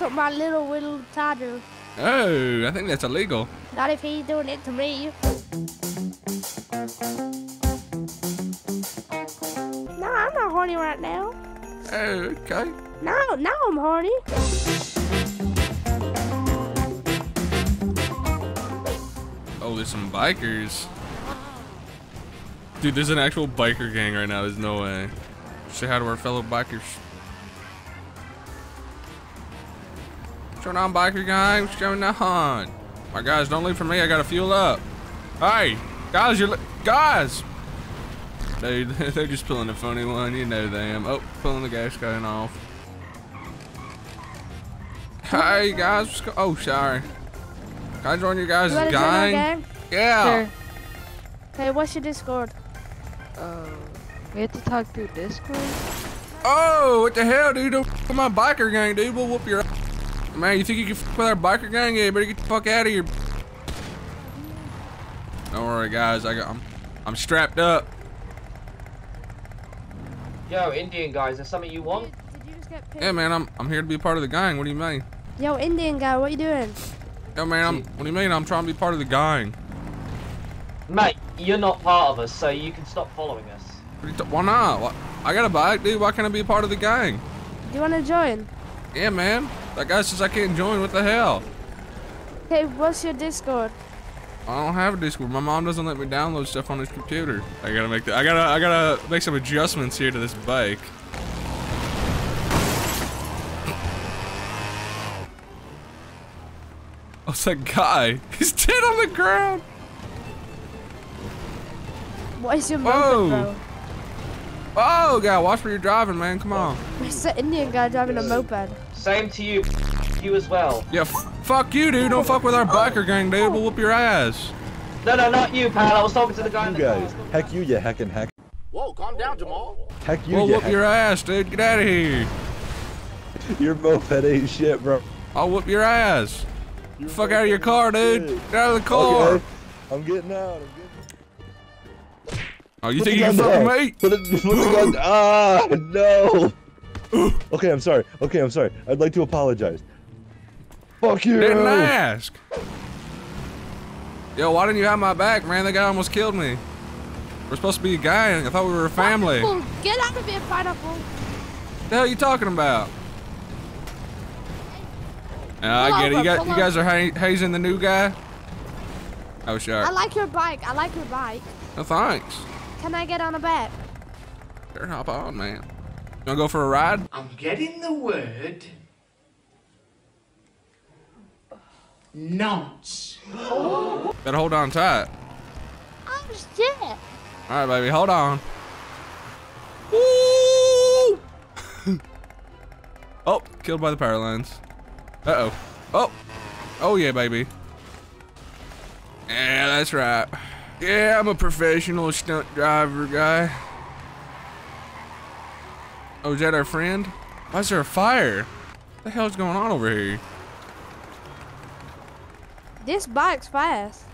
mess up my little little toddler. Oh, I think that's illegal. Not if he's doing it to me. No, I'm not horny right now. Oh, okay. No, now I'm horny. Oh, there's some bikers. Dude, there's an actual biker gang right now. There's no way. Say hi to our fellow bikers. What's going on, biker gang? What's going on? My guys, don't leave for me. I gotta fuel up. Hey, guys, you're guys. Dude, they're just pulling a funny one. You know them. Oh, pulling the gas gun off. Hey guys, what's go- oh sorry. Can I join your guys' You wanna join our gang? gang? Yeah. Sure. Okay, what's your Discord? Uh, we have to talk through Discord. Oh, what the hell, dude? Don't f with my biker gang, dude. We'll whoop your ass. Man, you think you can f with our biker gang? Yeah, you better get the fuck out of here. Don't worry, guys. I got, I'm, I'm strapped up. Yo, Indian guys, there's something you want? Did you just get Yeah, man. I'm, I'm here to be a part of the gang. What do you mean? Yo, Indian guy, what are you doing? Yo, man. I'm. What do you mean? I'm trying to be part of the gang. Mate, you're not part of us, so you can stop following us. What are you t- Why not? I got a bike, dude. Why can't I be a part of the gang? Do you wanna join? Yeah, man. That guy says I can't join. What the hell? Hey, what's your Discord? I don't have a Discord. My mom doesn't let me download stuff on this computer. I gotta make the, I gotta I gotta make some adjustments here to this bike. Oh, that guy. He's dead on the ground. What is your moped, bro? Oh, God, watch where you're driving, man. Come on. It's the Indian guy driving a moped. Same to you, you as well. Yeah, f fuck you, dude. Don't fuck with our biker gang, dude. We'll whoop your ass. No, no, not you, pal. I was talking to the guy in the guys, car. heck you, you heckin' heck. Whoa, calm down, Jamal. Heck you, We'll you whoop heck- your ass, dude. Get out of here. Your moped ain't shit, bro. I'll whoop your ass. Your Fuck out of your car, dude. shit. Get out of the car. Okay, I'm getting out. I'm getting Oh, you Put think the you can fuck me? Put it, put the gun. Ah, no. okay, I'm sorry. Okay, I'm sorry. I'd like to apologize. Fuck you. Didn't ask. Yo, why didn't you have my back, man? That guy almost killed me. We're supposed to be a gang. I thought we were a family. Pineapple, Get out of here, pineapple. the hell are you talking about? Yeah, Pull I get it. You, over, got, you guys are ha hazing the new guy? Oh, sure. I like your bike. I like your bike. No thanks. Can I get on the back? Sure, hop on, man. You wanna go for a ride? I'm getting the word. Nonce. Better hold on tight. Oh shit! All right, baby, hold on. Woo! oh, killed by the power lines. Uh oh. Oh. Oh yeah, baby. Yeah, that's right. Yeah, I'm a professional stunt driver guy. Oh, is that our friend? Why is there a fire? What the hell's going on over here? This bike's fast.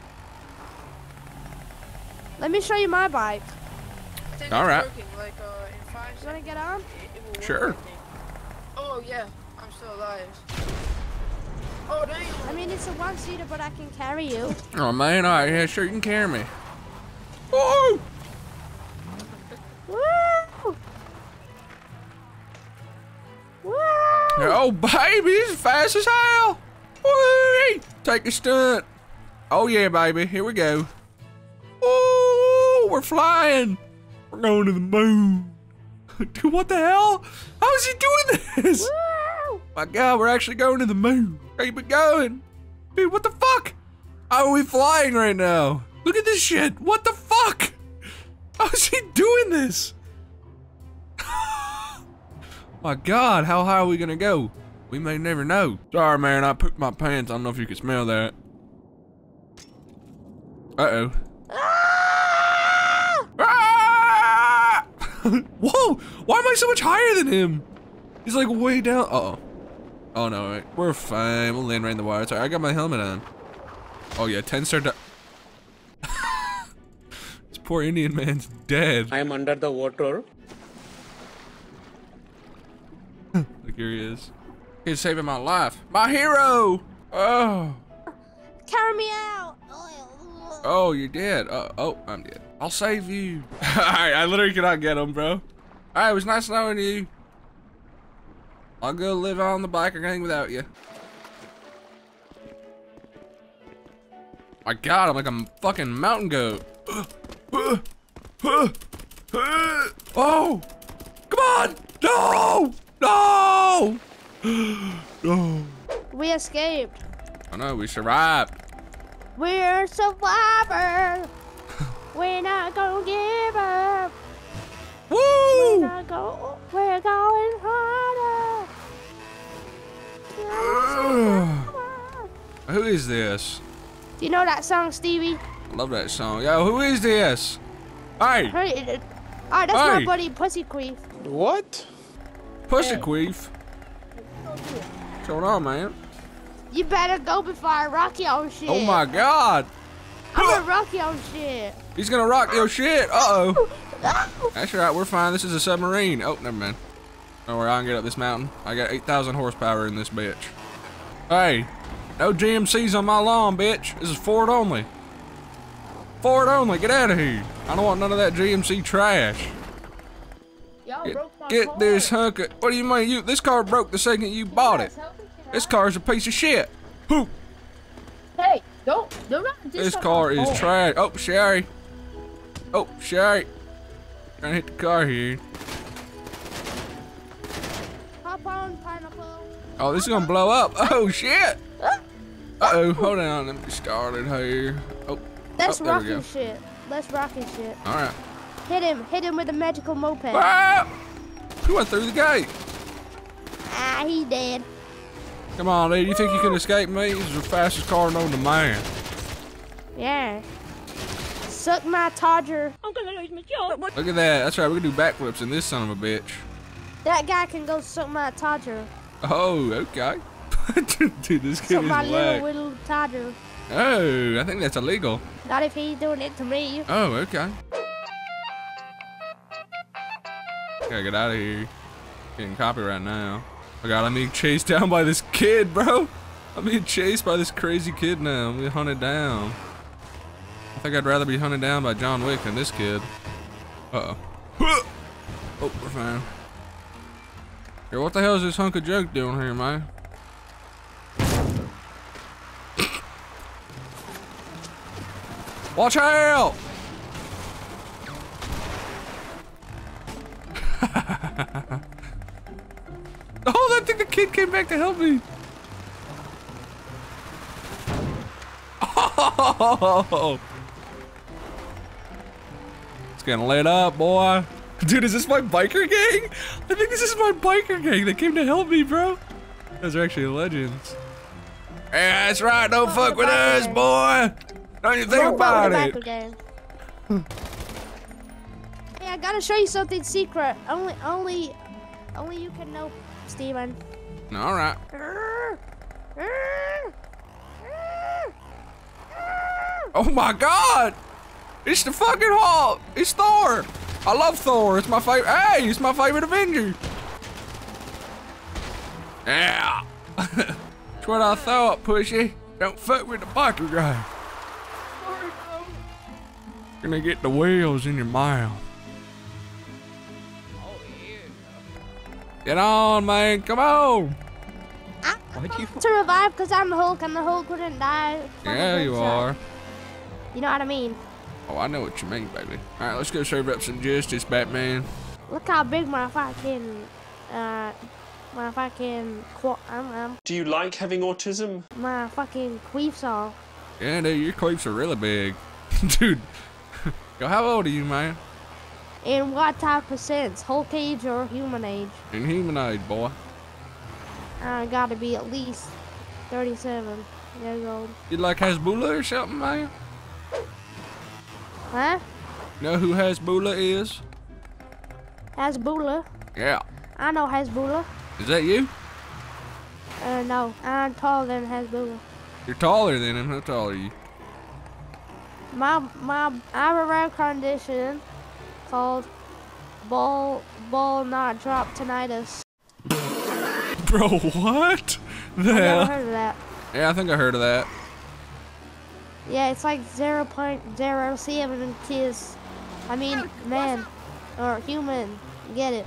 Let me show you my bike. All right. Like, uh, in five You wanna get on? it- it Sure. I. Oh yeah, I'm still alive. Oh damn. I mean, it's a one-seater, but I can carry you. Oh man, all right, yeah, sure, you can carry me. Woo! Woo! Woo! Oh baby, this is fast as hell. Woo! Take a stunt. Oh yeah, baby, here we go. Woo! We're flying. We're going to the moon. Dude, what the hell? How is he doing this? Woo! My God, we're actually going to the moon. Keep it going. Dude, what the fuck? How are we flying right now? Look at this shit. What the fuck? How is he doing this? my God, how high are we gonna go? We may never know. Sorry, man, I pooped my pants. I don't know if you can smell that. Uh-oh. Ah! Ah! Whoa! Why am I so much higher than him? He's like way down. Uh oh. Oh no, wait. we're fine. We'll land right in the water. Sorry, I got my helmet on. Oh yeah, 10 star. di- this poor Indian man's dead. I am under the water. Look, here he is. He's saving my life. My hero! Oh. Carry me out. Oh, you're dead. Uh, oh, I'm dead. I'll save you. Alright, I literally cannot get him, bro. Alright, it was nice knowing you. I'll go live on the biker gang without you. My god, I'm like a fucking mountain goat. Oh! Come on! No! No! No! We escaped. Oh no, we survived. We're survivors. We're not gonna give up. We're Woo! not go. We're going harder. Who is this? Do you know that song, Stevie? I love that song. Yo, who is this? Hey, Hey, it- Alright, that's my buddy Pussy Queef. What? Pussy Queef. What's going on, man? You better go before I rock your shit. Oh my god! I'm gonna rock your shit. He's gonna rock your shit. Uh oh. That's right, we're fine. This is a submarine. Oh, never mind. Don't worry, I can get up this mountain. I got 8,000 horsepower in this bitch. Hey, no GMCs on my lawn, bitch. This is Ford only. Ford only, get out of here. I don't want none of that GMC trash. Get, broke my get car. this hunk of, what do you mean? You This car broke the second you bought it. This car's a piece of shit. Who? Hey, don't, don't run This car is oh. trash. Oh, Sherry. Oh, Sherry. Trying to hit the car here. Oh, this is gonna blow up. Oh shit! Uh oh, hold on, let me start it here. Oh, Let's Oh, there we rock go. his shit. Let's rock his shit. all right. Hit him, hit him with a magical moped. Ah! Who went through the gate? Ah, he dead. Come on, dude. You think you can escape me? This is the fastest car known to man. Yeah. Suck my Todger. Look at that. That's right. We can do backflips in this son of a bitch. That guy can go suck my Todger. Oh, okay. dude, this kid Suck is my little little. Oh, I think that's illegal. Not if he's doing it to me. Oh, okay. Gotta get out of here. Getting copyright now. Oh god, I'm being chased down by this kid, bro. I'm being chased by this crazy kid now. I'm being hunted down. I think I'd rather be hunted down by John Wick than this kid. Uh-oh. Oh, we're fine. Here, what the hell is this hunk of junk doing here, man? Watch out! oh, I think the kid came back to help me. Oh! It's getting lit up, boy. Dude, is this my biker gang? I think this is my biker gang that came to help me, bro. Those are actually legends. Yeah, that's right. Don't oh, fuck with us, boy. Don't you think Don't about it. with the biker gang. hey, I gotta show you something secret. Only, only, only you can know, Steven. All right. Oh my God! It's the fucking Hulk. It's Thor. I love Thor. It's my favorite. Hey, it's my favorite Avenger. Yeah. That's what I thought, Pushy. Don't fuck with the biker guy. Gonna get the wheels in your mouth. Oh, get on, man. Come on. You To revive, because I'm the Hulk, and the Hulk wouldn't die. from Yeah, you are. You know what I mean? Oh, I know what you mean, baby. All right, let's go serve up some justice, Batman. Look how big my fucking, uh, my fucking, qu- um, um, Do you like having autism? my fucking queefs are. Yeah, dude, your cleats are really big. dude. Yo, how old are you, man? In what type of sense? Hulk age or human age? In human age, boy. I gotta be at least 37 years old. You like Hasbullah or something, man? Huh? Know who Hasbullah is? Hasbullah. Yeah. I know Hasbullah. Is that you? Uh, no, I'm taller than Hasbullah. You're taller than him. How tall are you? My, my, I have a rare condition called ball, ball not drop tinnitus. Bro, what? The I've never heard of that. Yeah, I think I heard of that. Yeah, it's like 0.07 kiss. I mean, man. Or human. You get it.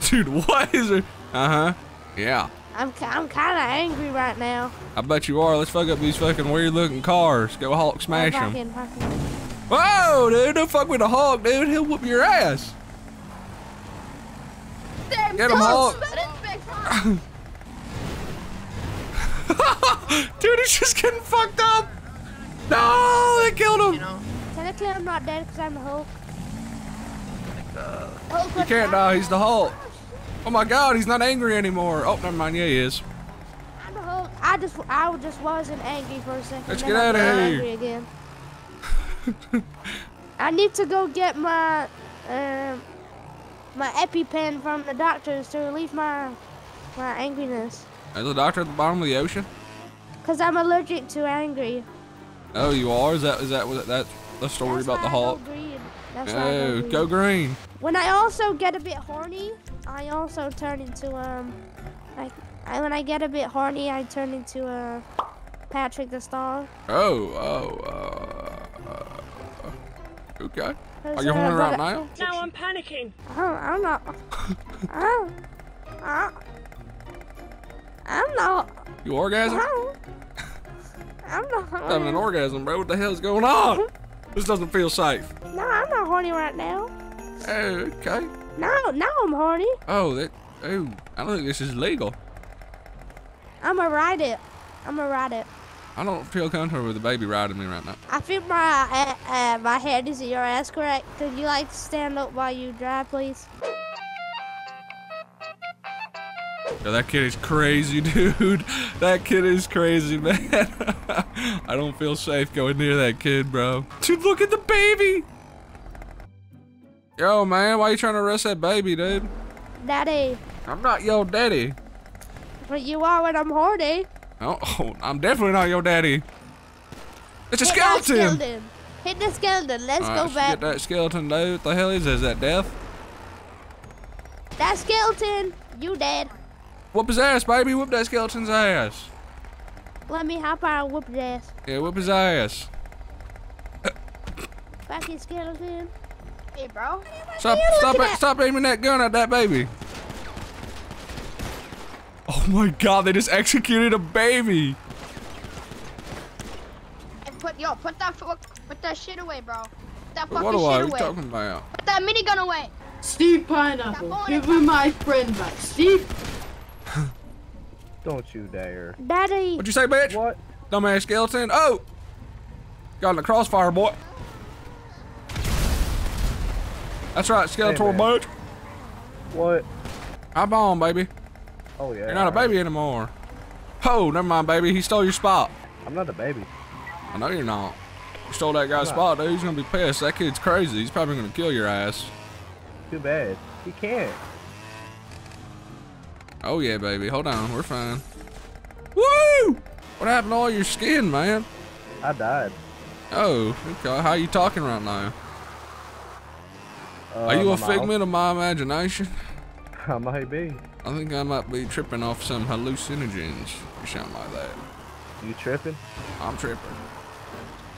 Dude, what is it? Uh huh. Yeah. I'm, I'm kind of angry right now. I bet you are. Let's fuck up these fucking weird looking cars. Go Hulk smash them. Fucking- fucking- Whoa, dude, don't fuck with the Hulk, dude. He'll whoop your ass. Get him, Hulk. dude, he's just getting fucked up. No, they killed him. You know? Technically, I'm not dead because I'm the Hulk. You can't die. He's the Hulk. Oh my God, he's not angry anymore. Oh, never mind. Yeah, he is. I'm the Hulk. I just, I just wasn't angry for a 2nd Let's get I outta got here. Angry again. I need to go get my, um, my EpiPen from the doctors to relieve my, my angriness. There's a doctor at the bottom of the ocean. Cause I'm allergic to angry. Oh, you are? Is that is that was that the story That's about the why go Hulk? green. That's Oh, go go green. green. When I also get a bit horny, I also turn into um, like I, when I get a bit horny, I turn into uh, Patrick the Star. Oh, oh, uh, uh, okay. Are you horny right now? Now I'm panicking. I- I'm not. I'm, I- I'm not. You orgasm? I'm, I'm not. Having an orgasm, bro. What the hell's going on? This doesn't feel safe. No, I'm not horny right now. Oh, okay. No, now I'm horny. Oh, that. Oh, I don't think this is legal. I'ma ride it. I'ma ride it. I don't feel comfortable with the baby riding me right now. I feel my uh, uh, my head is in your ass correct. Could you like stand up while you drive, please? Yo, that kid is crazy, dude. That kid is crazy, man. I don't feel safe going near that kid, bro. Dude, look at the baby. Yo, man, why you trying to arrest that baby, dude? Daddy, I'm not your daddy. but you are when I'm horny. Oh, oh, I'm definitely not your daddy. It's a Hit skeleton. skeleton. Hit the skeleton. Let's All go back. Get that skeleton, dude. What the hell is that? Is that death? That skeleton, you dead. Whoop his ass, baby. Whoop that skeleton's ass. Let me hop out and whoop his ass. Yeah, whoop his ass. Back in skeleton. Hey, bro. Stop, stop, it, at? stop aiming that gun at that baby. Oh my god, they just executed a baby. Hey, put yo, put that fu- put that shit away, bro. Put that What fucking do I? What shit you away. talking about? Put that minigun away. Steve Pineapple, give me my friend back. Steve, Don't you dare. Daddy, What'd you say, bitch? What? Dumbass skeleton. Oh! Got in the crossfire, boy. That's right, Skeletor, man. bitch. What? I'm on, baby. Oh yeah. You're not a baby anymore. Oh, never mind, baby. He stole your spot. I'm not a baby. I know you're not. You stole that guy's spot, dude. He's gonna be pissed. That kid's crazy. He's probably gonna kill your ass. Too bad. He can't. Oh yeah, baby. Hold on, we're fine. Woo! What happened to all your skin, man? I died. Oh, okay. How you talking right now? Uh, Are you a mouth. figment of my imagination? I might be. I think I might be tripping off some hallucinogens or something like that. You tripping? I'm tripping.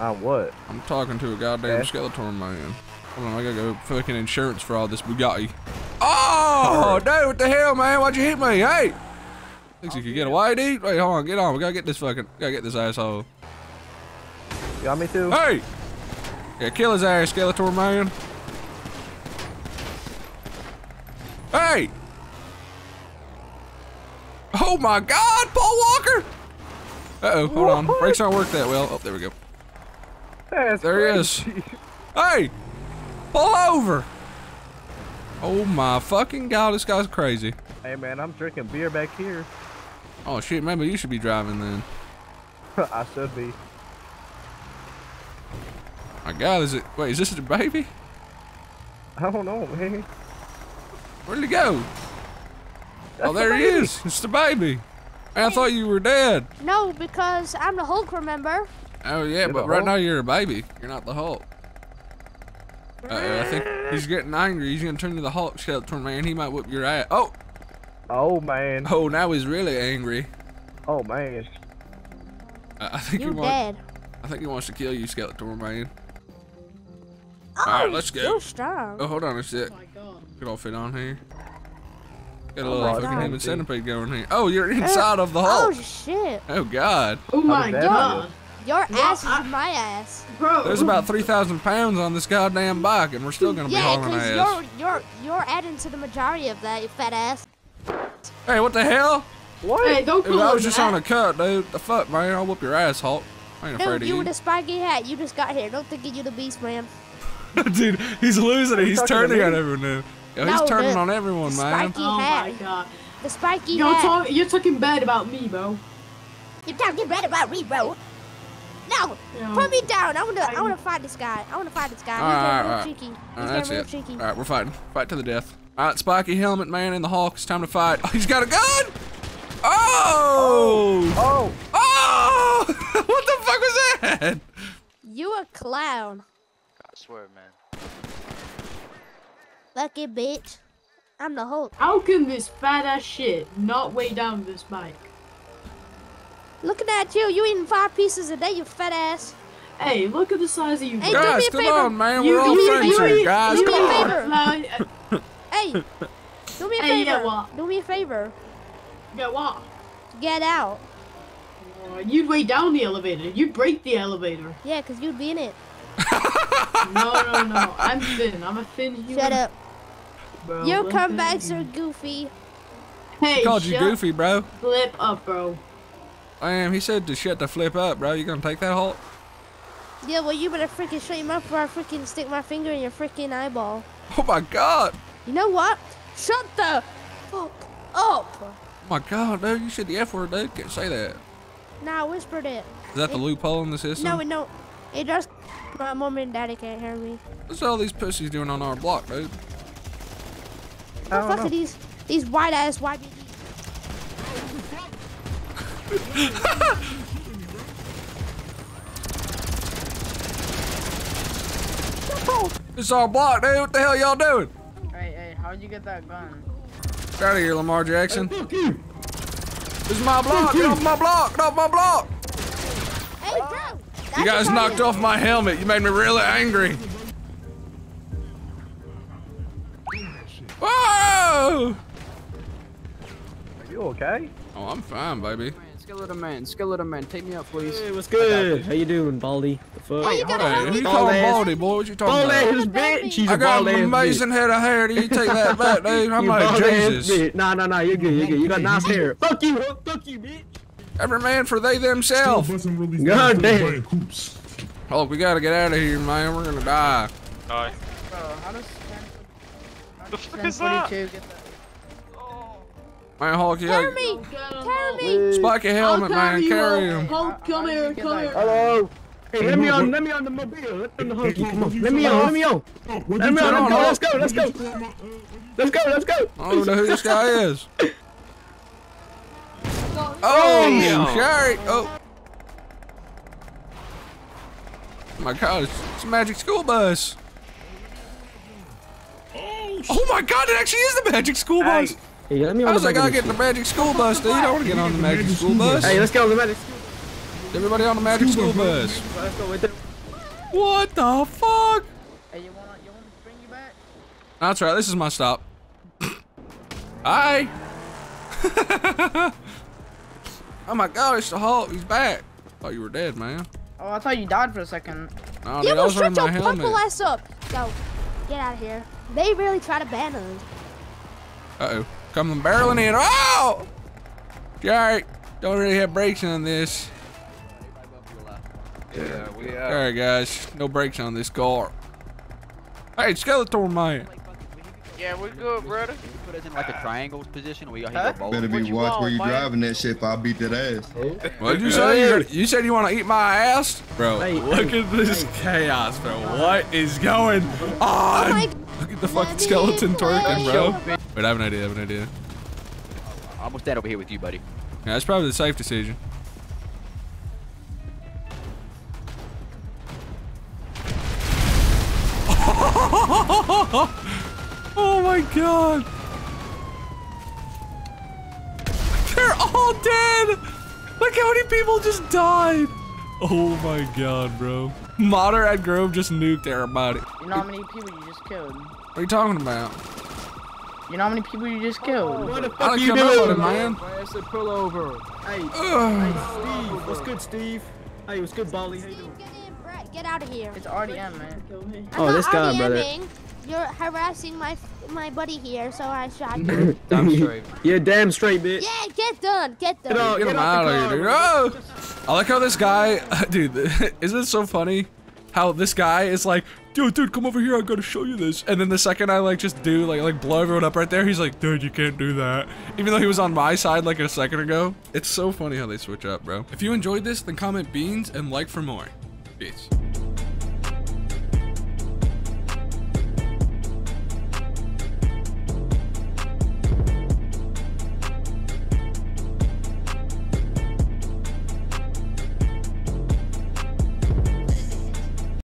On what? I'm talking to a goddamn Okay. Skeletor man. Hold on, I gotta go fucking insurance for all this Bugatti. Oh, dude, what the hell, man? Why'd you hit me? Hey! Thinks you could get away, dude? Wait, hold on, get on. We gotta get this fucking, gotta get this asshole. You want me too? Hey! Yeah, kill his ass, Skeletor man. Hey! Oh my god, Paul Walker! Uh-oh, hold on. Brakes don't work that well. Oh, there we go. That's There he is. Hey! Pull over! Oh my fucking god, this guy's crazy. Hey man, I'm drinking beer back here. Oh shit, maybe you should be driving then. I should be. My god, is it, wait, is this the baby? I don't know, man. Where'd he go? That's oh, the there he is. It's the baby. Man, I thought you were dead. no, because I'm the Hulk, remember? Oh yeah, You're but right Hulk? now you're a baby. You're not the Hulk. Uh, I think he's getting angry. He's gonna turn to the Hulk Skeletor man. He might whip your ass. Oh, Oh man. Oh, now he's really angry. Oh man. I, I think You he wants. dead. I think he wants to kill you, Skeletor man. Oh, Alright, let's go. You're strong. Oh, hold on a sec. Oh. Get all fit on here. Got a Oh little my fucking God. human centipede going here. Oh, you're oh, inside of the Hulk. Oh shit. Oh God. Oh my that god. Your ass I- is my ass. Bro. There's about 3,000 pounds on this goddamn bike, and we're still gonna be Yeah, hauling because ass. you're you're you're adding to the majority of that, you fat ass. Hey, what the hell? What? Hey, don't Dude, I was just that. on a cut, dude. The fuck, man? I'll whoop your ass, Hulk. I ain't afraid of you you. with a spiky hat. You just got here. Don't think you the beast, man. dude, he's losing it. He's turning on everyone now. Yo, No, he's turning the- on everyone, the man. spiky Oh hat. my god. The spiky You're, hat. talk- you're talking bad about me, bro. You're talking bad about me, bro. No, Yeah. put me down. I wanna I wanna fight this guy. I wanna fight this guy. He's Alright, getting real alright. cheeky. He's Alright, that's getting real it. cheeky. Alright, we're fighting. Fight to the death. Alright, spiky helmet man in the Hulk. It's time to fight. Oh, he's got a gun! Oh! Oh. Oh! oh! what the fuck was that? You a clown. I swear, man. Lucky bitch. I'm the Hulk. How can this fat ass shit not weigh down this bike? Looking at that you. You eating five pieces a day, you fat ass. Hey, look at the size of you. Hey, bro. do me Guys, a come favor. on, man. You- We're all you- friends you- here, you- guys. do me a Come on. favor. Like, Hey, do me a Hey, yeah, favor. what? Do me a favor. Get what? Get out. Uh, You'd weigh down the elevator. You'd break the elevator. Yeah, cause you'd be in it. No, no, no. I'm thin. I'm a thin human. Shut up. Bro. Your comebacks are goofy. Hey, He called you goofy, bro. Flip up, bro. Damn, he said to shut the flip up, bro. You gonna take that Hulk? Yeah, well, you better freaking shut him up before I freaking stick my finger in your freaking eyeball. Oh my god. You know what? Shut the fuck up. Oh my god, dude. You said the F word, dude. Can't say that. Nah, I whispered it. Is that the loophole in the system? No, it no. It just my mom and daddy can't hear me. What's all these pussies doing on our block, dude? What the fuck are these these white ass white babies? It's our block, dude. What the hell y'all doing? Hey, hey, how'd you get that gun? Get out of here, Lamar Jackson. This is my block. Get off my block. Get off my block. Hey, bro. You guys knocked off my helmet. You made me really angry. Whoa! Are you okay? Oh, I'm fine, baby. Skeleton man, skeleton man, take me out, please. Hey, what's good? How you doing, Baldy? The fuck? Hey, you gotta who you Bald calling. Baldy, boy? What you talking Bald about? ass bitch. She's I a got an ass amazing head of hair. Do you take that back, dude? I'm You like bald ass Jesus. bitch. Nah, nah, nah. You're good. You're good. You got nice hair. Fuck you. Fuck you, bitch. Every man for they themselves. God damn. Oh, we gotta get out of here, man. We're gonna die. Die. Bro, how does The fuck is that? 42 get that? Man, Hulk, you Carry me. Carry me. spike your helmet, I'll carry man. you Carry him. Hulk, come here, come here. Hello. Hey, let me on. Let me on the mobile. Let me on the hunky. Come on. Let me on. Let me on. Let me on. Let's go. Let's go. Let's go. Let's go. Let's go. I don't know who this guy is. Oh, Sherry. Oh. Oh my god, it's, it's a magic school bus. Oh, oh my god, it actually is the magic school bus. Hey, let me I on was the like, I'll of get the magic school bus, dude. I want to get on the magic school bus. Hey, let's go. On the magic. School. Bus. Everybody on the magic school bus. Let's go with it. What the fuck? Hey, you wanna, you want me to bring you back? That's right, this is my stop. Hi. oh my god, it's the Hulk. He's back. Thought you were dead, man. Oh, I thought you died for a second. No, Yeah, dude, I well, shut my your helmet. purple ass up. Go. Get out of here. They really try to ban us. Uh-oh. Coming barreling in. Oh! Jarek, don't really have brakes on this. Yeah, we All right, guys. No brakes on this car. Hey, Skeletor man. Yeah, we good, brother. Put us in like a ah. triangle position. We got Huh? here. Better be What you watch where you man? driving that shit. If I beat that ass. What did you say? You, said you want to eat my ass? Bro, Hey, look at this chaos, bro. What is going Oh on? my look at the fucking skeleton twerking, bro. play. Wait, I have an idea. I have an idea. I'm gonna stand over here with you, buddy. Yeah, that's probably the safe decision. oh my god. They're all dead. Look how many people just died. Oh my god, bro. Modder at Grove just nuked everybody. You know how many people you just killed? What are you talking about? You know how many people you just killed? What the I fuck don't you care about it, doing, man. I said pull over. Hey, hey, Steve. What's good, Steve? Hey, what's good, Baldy? How you doing? Get in, Brett. Get out of here. It's RDM, man. I'm Oh, this guy, brother. RDMing. You're harassing my my buddy here, so I shot you. Damn straight. Yeah, damn straight, bitch. yeah, get done. Get done. Get out, Get get out out the of car, here, dude. bro. Oh! I like how this guy, dude, isn't it so funny how this guy is like, dude, dude, come over here, I gotta show you this. And then the second I like just do, like, like blow everyone up right there, he's like, dude, you can't do that. Even though he was on my side like a second ago. It's so funny how they switch up, bro. If you enjoyed this, then comment beans and like for more. Peace.